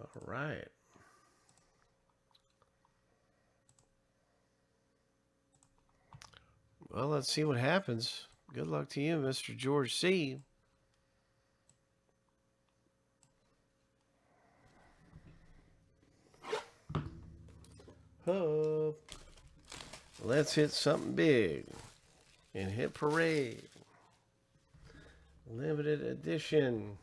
All right. Well, let's see what happens. Good luck to you, Mr. George C. Let's hit something big and hit parade. Limited edition.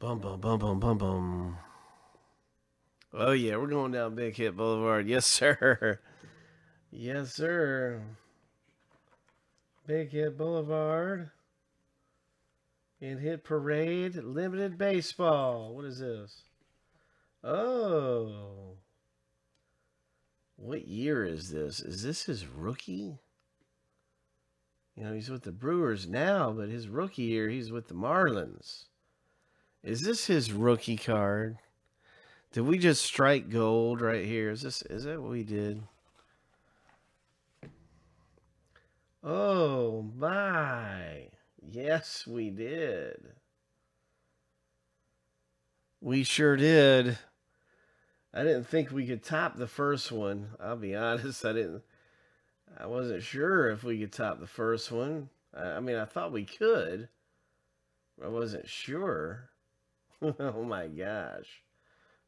Bum bum bum bum bum bum. Oh yeah, we're going down Big Hit Boulevard. Yes, sir. Yes, sir. Big Hit Boulevard. And hit parade. Limited baseball. What is this? Oh. What year is this? Is this his rookie? You know, he's with the Brewers now, but his rookie year, he's with the Marlins. Is this his rookie card? Did we just strike gold right here? Is this is that what we did? Oh my. Yes, we did. We sure did. I didn't think we could top the first one. I'll be honest. I didn't I wasn't sure if we could top the first one. I, I mean, I thought we could. I wasn't sure. oh my gosh.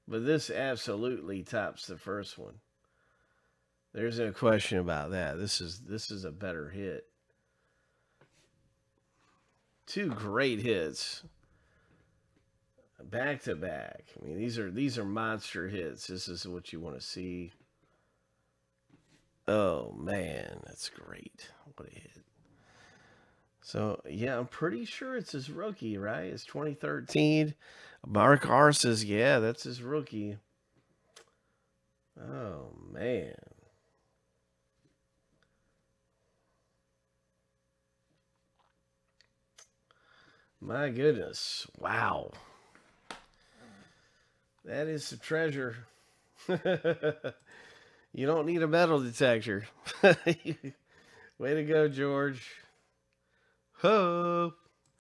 But this absolutely tops the first one. There's no question about that. This is this is a better hit. Two great hits. Back to back. I mean, these are these are monster hits. This is what you want to see. Oh man, that's great. What a hit. So yeah, I'm pretty sure it's his rookie, right? It's 2013. Mark R says, yeah, that's his rookie. Oh man. My goodness. Wow. That is a treasure. you don't need a metal detector. Way to go, George. Ho!